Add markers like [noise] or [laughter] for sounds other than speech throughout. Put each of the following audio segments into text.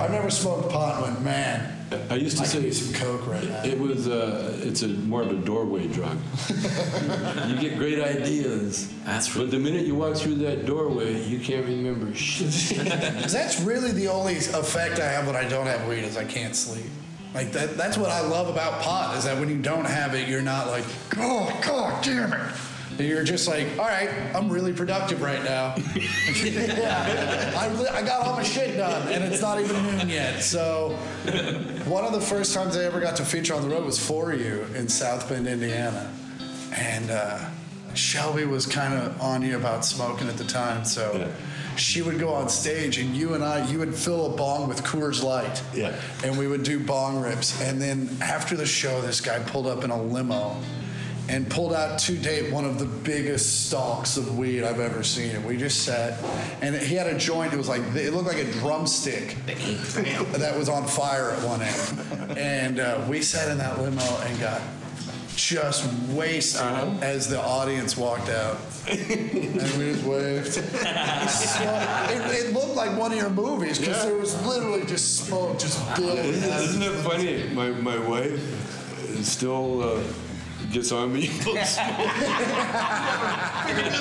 I've never smoked pot and went, man, I used to I say could use some coke right now. It was uh, it's a more of a doorway drug. [laughs] you get great ideas. That's But the minute you walk through that doorway, you can't remember shit. 'Cause [laughs] that's really the only effect I have when I don't have weed is I can't sleep. Like that that's what I love about pot is that when you don't have it, you're not like, oh god damn it. You're just like, all right, I'm really productive right now. [laughs] yeah, I, I got all my shit done, and it's not even noon yet. So, one of the first times I ever got to feature on the road was for you in South Bend, Indiana, and uh, Shelby was kind of on you about smoking at the time, so. She would go on stage, and you and I, you would fill a bong with Coors Light, Yeah. and we would do bong rips. And then after the show, this guy pulled up in a limo, and pulled out to date one of the biggest stalks of weed I've ever seen. And we just sat, and he had a joint. It was like it looked like a drumstick [laughs] that was on fire at one end. And uh, we sat in that limo and got just wasted as the audience walked out. and we just waved. So, it, it looked like one of your movies because Yeah. there was literally just smoke just billowing. Isn't, isn't it funny? My, my wife is still uh, gets on me. [laughs] Figured this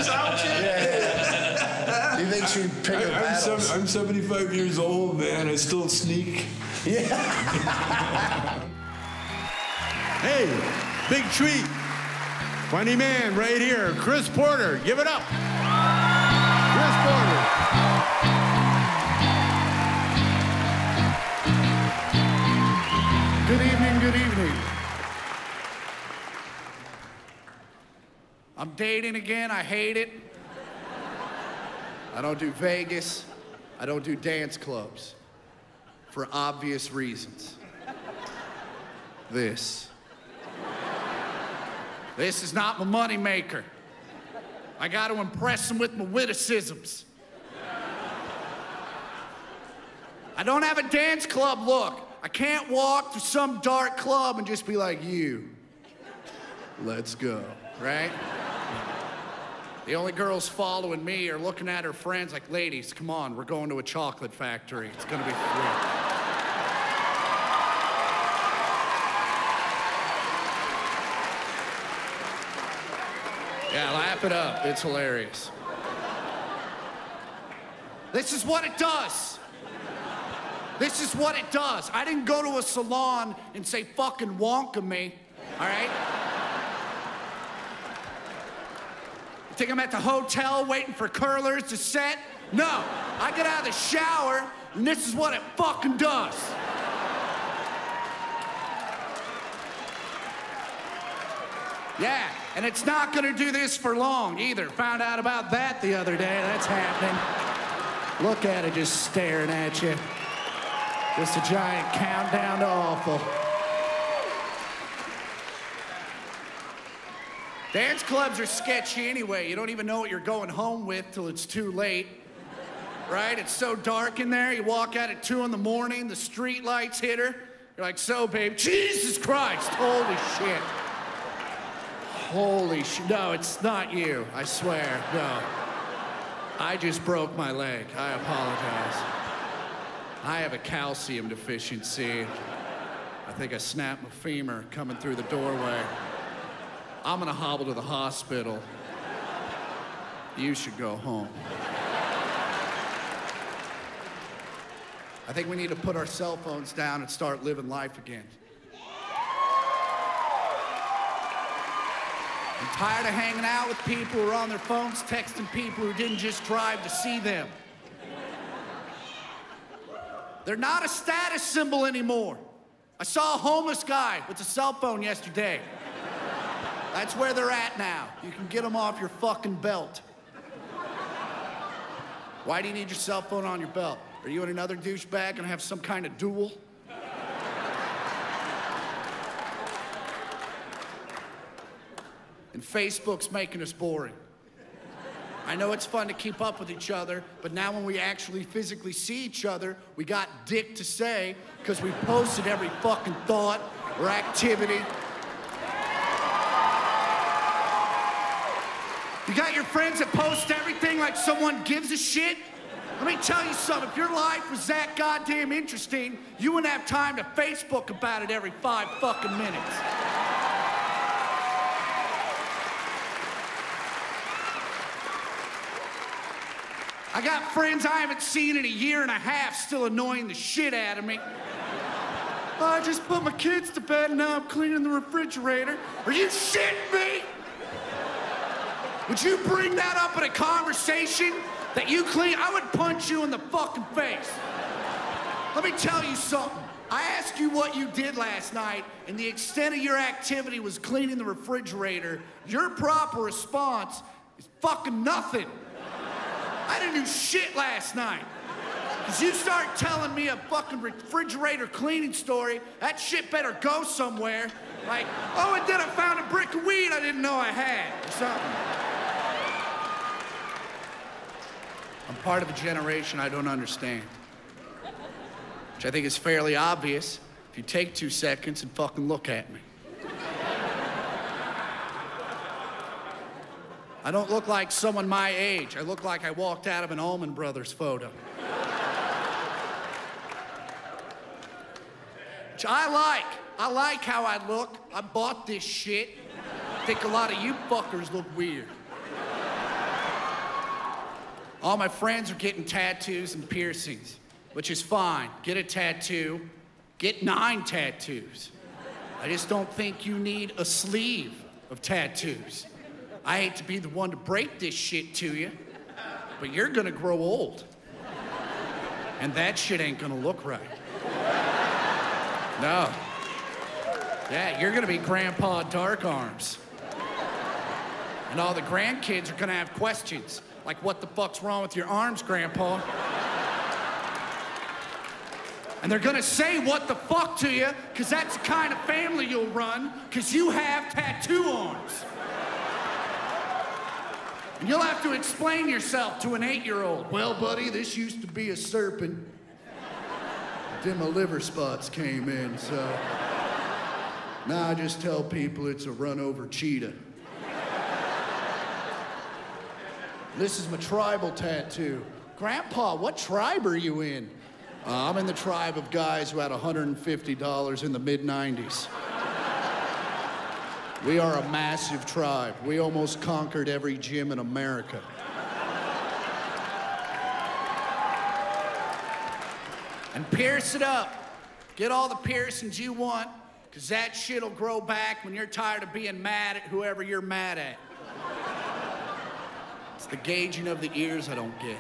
out yet? Do you think she'd pick her I, I'm, battles? sev- I'm 75 years old, man. I still sneak. Yeah. [laughs] hey, big treat. Funny man right here, Chris Porter. Give it up. Dating again. I hate it. I don't do Vegas. I don't do dance clubs for obvious reasons. This. This is not my moneymaker. I got to impress them with my witticisms. I don't have a dance club look. I can't walk through some dark club and just be like, you. Let's go, right? The only girls following me are looking at her friends like, ladies, come on, we're going to a chocolate factory. It's gonna be fun. Yeah, laugh it up. It's hilarious. This is what it does. This is what it does. I didn't go to a salon and say fucking Wonka me, all right? Think I'm at the hotel waiting for curlers to set? No. I get out of the shower and this is what it fucking does. Yeah, and it's not gonna do this for long either. Found out about that the other day. That's happening. Look at it just staring at you. Just a giant countdown to awful. Dance clubs are sketchy anyway. You don't even know what you're going home with till it's too late. Right? It's so dark in there. You walk out at two in the morning, the street lights hit her. You're like, so, babe, Jesus Christ, holy shit. Holy shit. No, it's not you. I swear. No. I just broke my leg. I apologize. I have a calcium deficiency. I think I snapped my femur coming through the doorway. I'm gonna hobble to the hospital. You should go home. I think we need to put our cell phones down and start living life again. I'm tired of hanging out with people who are on their phones texting people who didn't just drive to see them. They're not a status symbol anymore. I saw a homeless guy with a cell phone yesterday. That's where they're at now. You can get them off your fucking belt. Why do you need your cell phone on your belt? Are you and another douchebag gonna have some kind of duel? And Facebook's making us boring. I know it's fun to keep up with each other, but now when we actually physically see each other, we got dick to say because we posted every fucking thought or activity. You got your friends that post everything like someone gives a shit? Let me tell you something. If your life was that goddamn interesting, you wouldn't have time to Facebook about it every five fucking minutes. I got friends I haven't seen in a year and a half still annoying the shit out of me. I just put my kids to bed and now I'm cleaning the refrigerator. Are you shitting me? Would you bring that up in a conversation that you clean? I would punch you in the fucking face. Let me tell you something. I asked you what you did last night, and the extent of your activity was cleaning the refrigerator. Your proper response is fucking nothing. I didn't do shit last night. Cause you start telling me a fucking refrigerator cleaning story, that shit better go somewhere. Like, oh, and then I found a brick of weed I didn't know I had, or something. I'm part of a generation I don't understand. Which I think is fairly obvious if you take two seconds and fucking look at me. I don't look like someone my age. I look like I walked out of an Allman Brothers photo. Which I like. I like how I look. I bought this shit. I think a lot of you fuckers look weird. All my friends are getting tattoos and piercings, which is fine. Get a tattoo, get nine tattoos. I just don't think you need a sleeve of tattoos. I hate to be the one to break this shit to you, but you're gonna grow old. And that shit ain't gonna look right. No. Yeah, you're gonna be Grandpa Dark Arms. And all the grandkids are gonna have questions like, what the fuck's wrong with your arms, Grandpa? And they're gonna say what the fuck to you, because that's the kind of family you'll run, because you have tattoo arms. And you'll have to explain yourself to an eight year old. Well, buddy, this used to be a serpent. Then my liver spots came in, so. Now I just tell people it's a run over cheetah. This is my tribal tattoo. Grandpa, what tribe are you in? Uh, I'm in the tribe of guys who had $150 in the mid 90s. We are a massive tribe. We almost conquered every gym in America. And pierce it up. Get all the piercings you want, because that shit'll grow back when you're tired of being mad at whoever you're mad at. It's the gauging of the ears I don't get.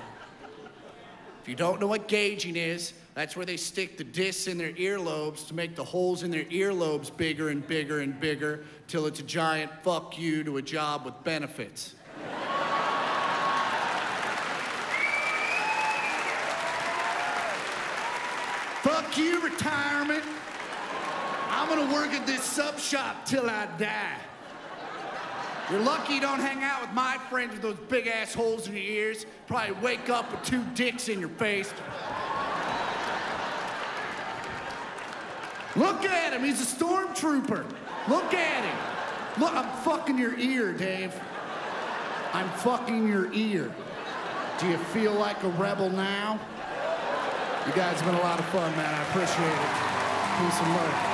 If you don't know what gauging is, that's where they stick the discs in their earlobes to make the holes in their earlobes bigger and bigger and bigger till it's a giant fuck you to a job with benefits. fuck you, retirement. I'm gonna work at this sub shop till I die. You're lucky you don't hang out with my friends with those big ass holes in your ears. Probably wake up with two dicks in your face. Look at him, he's a stormtrooper. Look at him. Look, I'm fucking your ear, Dave. I'm fucking your ear. Do you feel like a rebel now? You guys have been a lot of fun, man. I appreciate it. Peace and love.